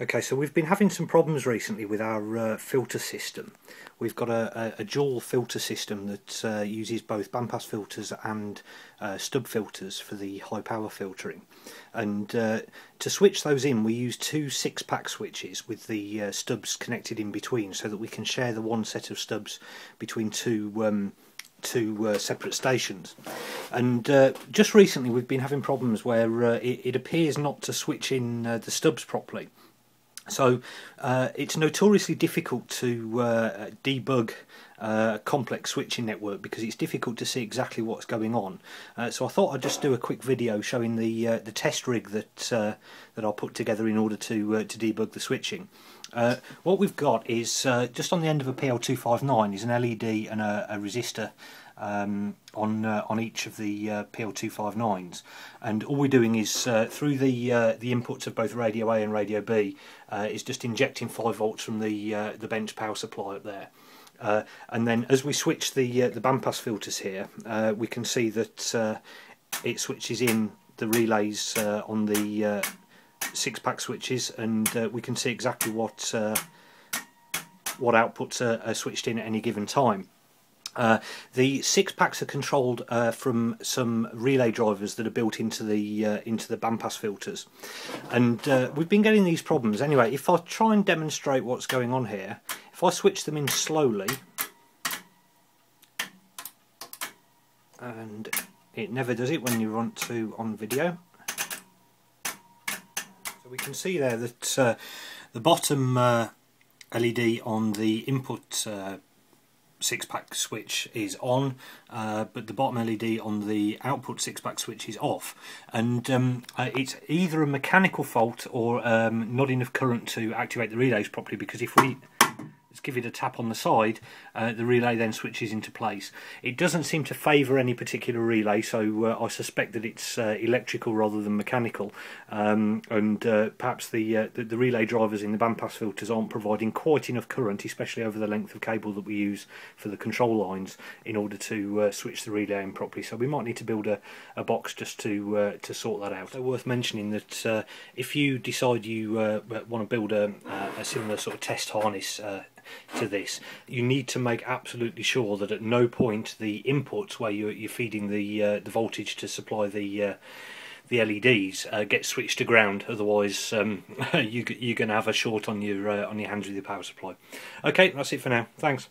Okay, so we've been having some problems recently with our uh, filter system. We've got a, a, a dual filter system that uh, uses both bandpass filters and uh, stub filters for the high power filtering. And uh, to switch those in, we use two SixPak switches with the uh, stubs connected in between so that we can share the one set of stubs between two um, two uh, separate stations and uh, just recently we've been having problems where uh, it, it, appears not to switch in the stubs properly so uh, it's notoriously difficult to uh, debug uh, a complex switching network because it's difficult to see exactly what's going on. Uh, so I thought I'd just do a quick video showing the uh, the test rig that uh, that I'll put together in order to to debug the switching. what we've got is just on the end of a PL259 is an LED and a, a resistor um, on uh, on each of the uh, PL259s and all we're doing is uh, through the uh, the inputs of both radio A and radio B uh, is just injecting 5 volts from the uh, the bench power supply up there. And then as we switch the the bandpass filters here we can see that it switches in the relays on the SixPak switches. And we can see exactly what what outputs are, are switched in at any given time. Uh, the SixPaks are controlled uh, from some relay drivers that are built into the uh, into the bandpass filters, and uh, we've been getting these problems. Anyway, if I try and demonstrate what's going on here, if I switch them in slowly, and it never does it when you want to on video. So we can see there that uh, the bottom uh, LED on the input SixPak switch is on uh, but the bottom LED on the output SixPak switch is off. And um, uh, it's either a mechanical fault or um, not enough current to activate the relays properly because if we Let's give it a tap on the side, uh, the relay then switches into place. It doesn't seem to favour any particular relay, so uh, I suspect that it's uh, electrical rather than mechanical, um, and uh, perhaps the, uh, the, the relay drivers in the bandpass filters aren't providing quite enough current, especially over the length of cable that we use for the control lines, in order to uh, switch the relay in properly. So we might need to build a, a box just to to sort that out. So worth mentioning that if you decide you want to build a, a similar sort of test harness to this, you need to make absolutely sure that at no point the inputs where you're, you're feeding the uh, the voltage to supply the uh, the LEDs uh, get switched to ground. Otherwise, um, you, you're going to have a short on your uh, on your hands with your power supply. Okay, that's it for now. Thanks.